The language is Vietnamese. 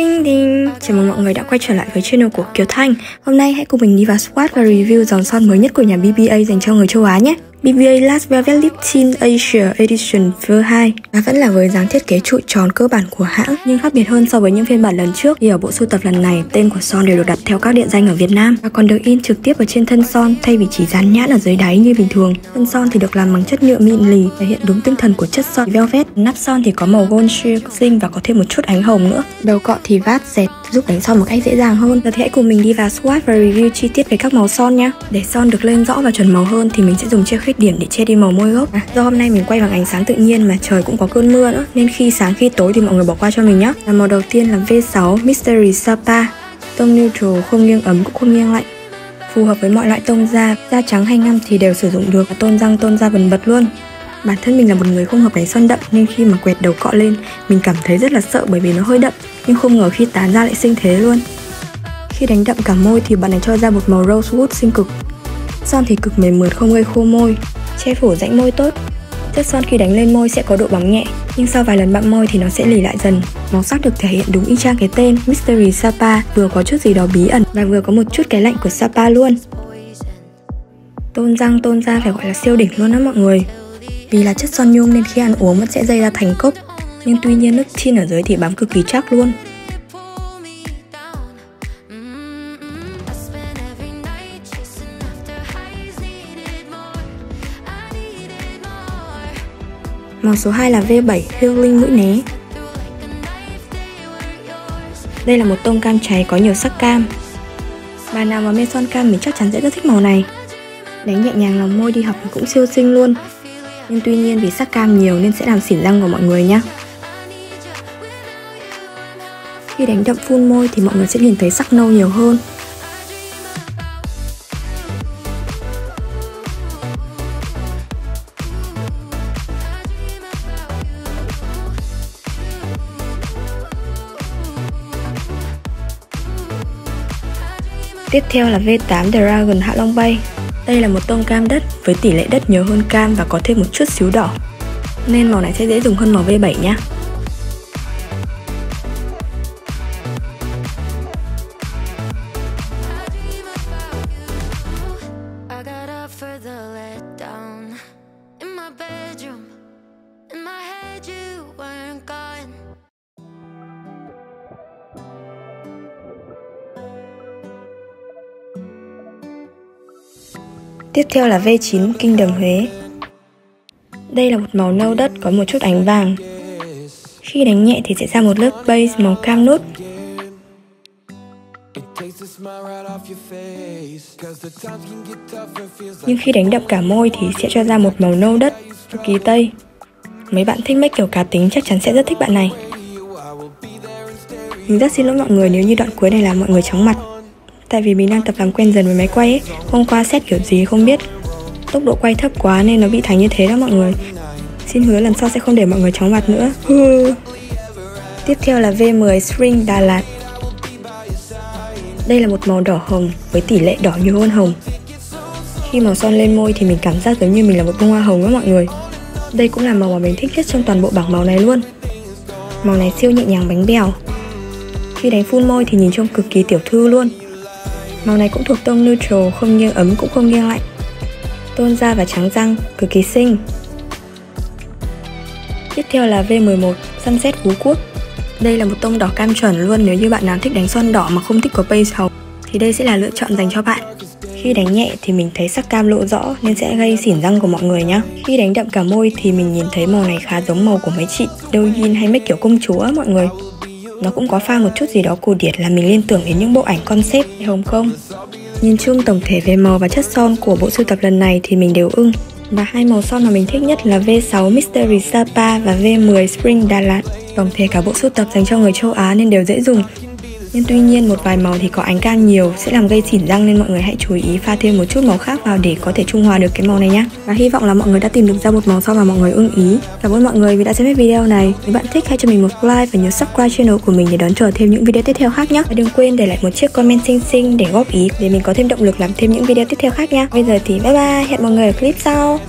Ding ding! Chào mừng mọi người đã quay trở lại với channel của Kiều Thanh Hôm nay hãy cùng mình đi vào swatch và review dòng son mới nhất của nhà BBA dành cho người châu Á nhé BBA Last Velvet Lip Tint Asia Edition Ver 2 nó vẫn là với dáng thiết kế trụ tròn cơ bản của hãng Nhưng khác biệt hơn so với những phiên bản lần trước Thì ở bộ sưu tập lần này, tên của son đều được đặt theo các địa danh ở Việt Nam Và còn được in trực tiếp ở trên thân son thay vì chỉ dán nhãn ở dưới đáy như bình thường. Thân son thì được làm bằng chất nhựa mịn lì thể hiện đúng tinh thần của chất son. Velvet Nắp son thì có màu gold sheer xinh và có thêm một chút ánh hồng nữa. Đầu cọ thì vát dẹt giúp đánh son một cách dễ dàng hơn. Giờ thì hãy cùng mình đi vào swatch và review chi tiết về các màu son nhé. Để son được lên rõ và chuẩn màu hơn thì mình sẽ dùng chiếc khuyết điểm để che đi màu môi gốc. À, Do hôm nay mình quay bằng ánh sáng tự nhiên mà trời cũng có cơn mưa nữa Nên khi sáng khi tối thì mọi người bỏ qua cho mình nhé Và màu đầu tiên là V6 Mystery Sapa. Tông neutral không nghiêng ấm cũng không nghiêng lạnh. Phù hợp với mọi loại tông da, da trắng hay ngăm thì đều sử dụng được. Và tôn răng tôn da bần bật luôn. Bản thân mình là một người không hợp đánh son đậm nên khi mà quẹt đầu cọ lên mình cảm thấy rất là sợ bởi vì nó hơi đậm. Nhưng không ngờ khi tán ra lại xinh thế luôn. Khi đánh đậm cả môi thì bạn này cho ra một màu rosewood xinh cực. Son thì cực mềm mượt không gây khô môi, che phủ rãnh môi tốt. Chất son khi đánh lên môi sẽ có độ bóng nhẹ, nhưng sau vài lần bặm môi thì nó sẽ lì lại dần. Màu sắc được thể hiện đúng y chang cái tên Mystery Sapa, vừa có chút gì đó bí ẩn và vừa có một chút cái lạnh của Sapa luôn. Tôn răng tôn da phải gọi là siêu đỉnh luôn á mọi người. Vì là chất son nhôm nên khi ăn uống vẫn sẽ dây ra thành cốc Nhưng tuy nhiên nước chin ở dưới thì bám cực kỳ chắc luôn Màu số 2 là V7 Healing mũi né Đây là một tông cam cháy có nhiều sắc cam Bà nào mà mê son cam mình chắc chắn sẽ rất thích màu này Đánh nhẹ nhàng lòng môi đi học cũng siêu xinh luôn nhưng tuy nhiên vì sắc cam nhiều nên sẽ làm xỉn răng của mọi người nhé. Khi đánh đậm phun môi thì mọi người sẽ nhìn thấy sắc nâu nhiều hơn. Tiếp theo là V8 Dragon Hạ Long Bay. Đây là một tông cam đất với tỷ lệ đất nhiều hơn cam và có thêm một chút xíu đỏ. Nên màu này sẽ dễ dùng hơn màu V7 nhé Tiếp theo là V9 Kinh Đồng Huế. Đây là một màu nâu đất có một chút ánh vàng. Khi đánh nhẹ thì sẽ ra một lớp base màu cam nút. Nhưng khi đánh đậm cả môi thì sẽ cho ra một màu nâu đất, cực kỳ tây. Mấy bạn thích make kiểu cá tính chắc chắn sẽ rất thích bạn này. Mình rất xin lỗi mọi người nếu như đoạn cuối này làm mọi người chóng mặt. Tại vì mình đang tập làm quen dần với máy quay ấy, Hôm qua xét kiểu gì không biết. Tốc độ quay thấp quá nên nó bị thành như thế đó mọi người. Xin hứa lần sau sẽ không để mọi người chóng mặt nữa. Tiếp theo là V10 Spring Đà Lạt. Đây là một màu đỏ hồng với tỷ lệ đỏ như hôn hồng. Khi màu son lên môi thì mình cảm giác giống như mình là một bông hoa hồng đó mọi người. Đây cũng là màu mà mình thích nhất trong toàn bộ bảng màu này luôn. Màu này siêu nhẹ nhàng bánh bèo. Khi đánh phun môi thì nhìn trông cực kỳ tiểu thư luôn. Màu này cũng thuộc tông neutral, không nghiêng ấm cũng không nghiêng lạnh. Tôn da và trắng răng, cực kỳ xinh. Tiếp theo là V11 Sunset Phú Quốc. Đây là một tông đỏ cam chuẩn luôn nếu như bạn nào thích đánh son đỏ mà không thích có base hồng thì đây sẽ là lựa chọn dành cho bạn. Khi đánh nhẹ thì mình thấy sắc cam lộ rõ nên sẽ gây xỉn răng của mọi người nhá. Khi đánh đậm cả môi thì mình nhìn thấy màu này khá giống màu của mấy chị Douyin hay make kiểu công chúa mọi người. Nó cũng có pha một chút gì đó cổ điển là mình liên tưởng đến những bộ ảnh concept hay Hồng không? Nhìn chung tổng thể về màu và chất son của bộ sưu tập lần này thì mình đều ưng. Và hai màu son mà mình thích nhất là V6 Mystery Sapa và V10 Spring Đà Lạt. Tổng thể cả bộ sưu tập dành cho người châu Á nên đều dễ dùng nhưng tuy nhiên, một vài màu thì có ánh cam nhiều, sẽ làm gây xỉn răng nên mọi người hãy chú ý pha thêm một chút màu khác vào để có thể trung hòa được cái màu này nhé và hy vọng là mọi người đã tìm được ra một màu sau mà mọi người ưng ý. Cảm ơn mọi người vì đã xem hết video này. Nếu bạn thích, hãy cho mình một like và nhớ subscribe channel của mình để đón chờ thêm những video tiếp theo khác nhé và đừng quên để lại một chiếc comment xinh xinh để góp ý, để mình có thêm động lực làm thêm những video tiếp theo khác nhé bây giờ thì bye bye, hẹn mọi người ở clip sau.